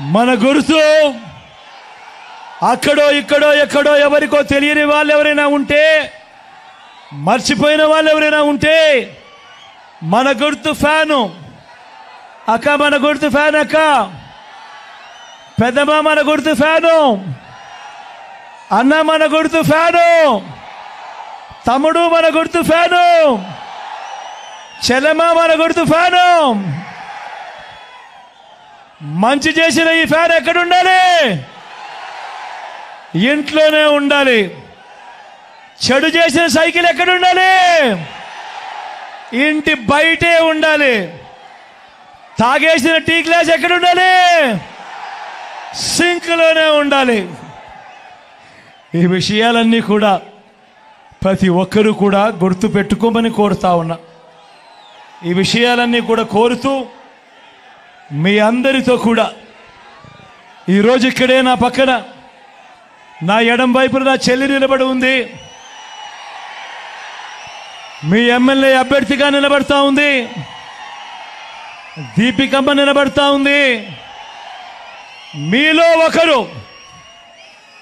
మన గుర్తు అక్కడో ఇక్కడో ఎక్కడో ఎవరికో తెలియని వాళ్ళు ఎవరైనా ఉంటే మర్చిపోయిన వాళ్ళు ఎవరైనా ఉంటే మన గుర్తు ఫ్యాను. అక్క మన గుర్తు ఫ్యాన్ అక్క. పెద్దమ్మ మన గుర్తు ఫ్యాను. అన్న మన గుర్తు ఫ్యాను. తమ్ముడు మన గుర్తు ఫ్యాను. చెల్లెమ్మ మన గుర్తు ఫ్యాను. మంచి చేసిన ఈ ఫ్యాన్ ఎక్కడ ఉండాలి ఇంట్లోనే ఉండాలి. చెడు చేసిన సైకిల్ ఎక్కడ ఉండాలి ఇంటి బయటే ఉండాలి. తాగేసిన టీ గ్లాస్ ఎక్కడ ఉండాలి సింక్లోనే ఉండాలి. ఈ విషయాలన్నీ కూడా ప్రతి ఒక్కరూ కూడా గుర్తు పెట్టుకోమని కోరుతా ఉన్నా. ఈ విషయాలన్నీ కూడా కోరుతూ మీ అందరితో కూడా. ఈరోజు ఇక్కడే నా పక్కన. నా ఎడం వైపున నా చెల్లి నిలబడి ఉంది. మీ ఎమ్మెల్యే అభ్యర్థిగా నిలబడతా ఉంది. దీపికమ్మ నిలబడతా ఉంది. మీలో ఒకరు.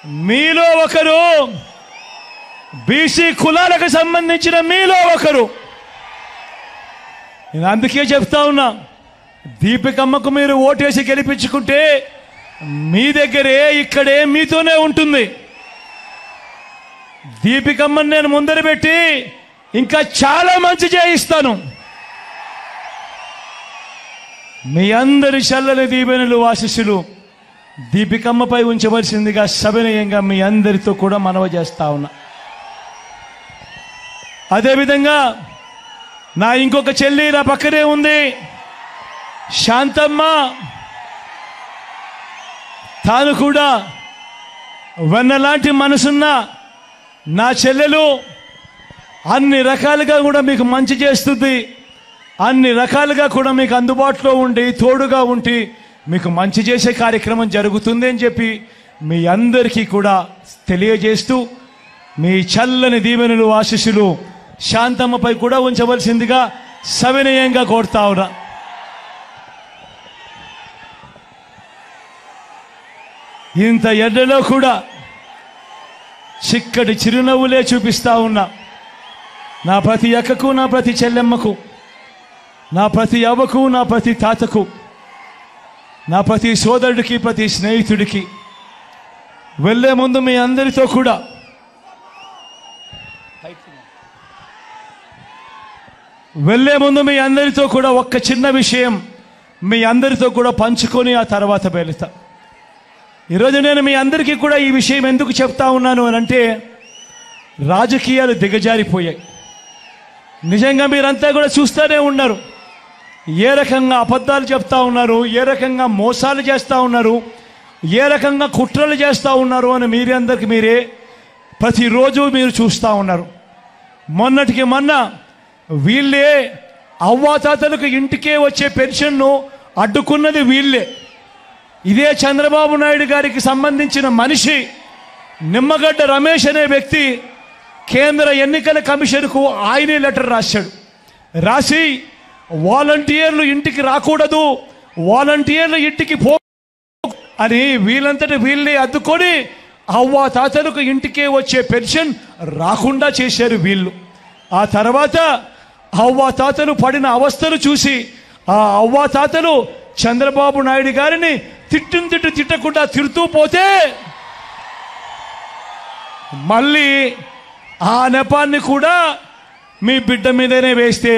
మీలో ఒకరు. బీసీ కులాలకు సంబంధించిన మీలో ఒకరు. నేను అందుకే చెప్తా ఉన్నా. దీపికమ్మకు మీరు ఓటేసి గెలిపించుకుంటే మీ దగ్గరే ఇక్కడే మీతోనే ఉంటుంది. దీపికమ్మని నేను ముందర పెట్టి ఇంకా చాలా మంచి చేయిస్తాను. మీ అందరి చల్లని దీవెనలు ఆశీస్సులు దీపికమ్మపై ఉంచవలసిందిగా సవినయంగా మీ అందరితో కూడా మనవ చేస్తా ఉన్నా. అదేవిధంగా నా ఇంకొక చెల్లి నా పక్కనే ఉంది. శాంతమ్మ తాను కూడా వెన్నలాంటి మనసున్న నా చెల్లెలు అన్ని రకాలుగా కూడా మీకు మంచి చేస్తుంది. అన్ని రకాలుగా కూడా మీకు అందుబాటులో ఉండి తోడుగా ఉండి మీకు మంచి చేసే కార్యక్రమం జరుగుతుంది అని చెప్పి మీ అందరికీ కూడా తెలియజేస్తూ మీ చల్లని దీవెనలు ఆశీస్సులు శాంతమ్మపై కూడా ఉంచవలసిందిగా సవినయంగా కోరుతా ఉన్నా. ఇంత ఎడ్డలో కూడా చిక్కటి చిరునవ్వులే చూపిస్తా ఉన్నా. నా ప్రతి అక్కకు నా ప్రతి చెల్లెమ్మకు నా ప్రతి అవ్వకు నా ప్రతి తాతకు నా ప్రతి సోదరుడికి ప్రతి స్నేహితుడికి వెళ్ళే ముందు మీ అందరితో కూడా వెళ్ళే ముందు మీ అందరితో కూడా ఒక్క చిన్న విషయం మీ అందరితో కూడా పంచుకొని ఆ తర్వాత వెళుతా ఈరోజు నేను మీ అందరికీ కూడా ఈ విషయం ఎందుకు చెప్తా ఉన్నాను అని అంటే రాజకీయాలు దిగజారిపోయాయి. నిజంగా మీరంతా కూడా చూస్తూనే ఉన్నారు. ఏ రకంగా అబద్ధాలు చెప్తా ఉన్నారు ఏ రకంగా మోసాలు చేస్తూ ఉన్నారు ఏ రకంగా కుట్రలు చేస్తూ ఉన్నారు అని మీరే అందరికి మీరే ప్రతిరోజు మీరు చూస్తూ ఉన్నారు. మొన్నటికి మొన్న వీళ్ళే అవ్వాతాతలకు ఇంటికే వచ్చే పెన్షన్ను అడ్డుకున్నది వీళ్ళే. ఇదే చంద్రబాబు నాయుడు గారికి సంబంధించిన మనిషి నిమ్మగడ్డ రమేష్ అనే వ్యక్తి కేంద్ర ఎన్నికల కమిషన్కు ఆయనే లెటర్ రాశాడు. రాసి వాలంటీర్లు ఇంటికి రాకూడదు వాలంటీర్లు ఇంటికి పో అని వీళ్ళంతటి వీళ్ళని అద్దుకొని అవ్వ తాతలకు ఇంటికే వచ్చే పెన్షన్ రాకుండా చేశారు వీళ్ళు. ఆ తర్వాత అవ్వ తాతలు పడిన అవస్థలు చూసి ఆ అవ్వ తాతలు చంద్రబాబు నాయుడు గారిని తిట్టిన తిట్టు తిట్టకుండా తిడుతూ పోతే మళ్ళీ ఆ నెపాన్ని కూడా మీ బిడ్డ మీదనే వేస్తే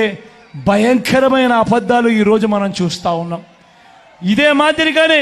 భయంకరమైన అబద్ధాలు ఈరోజు మనం చూస్తూ ఉన్నాం. ఇదే మాదిరిగానే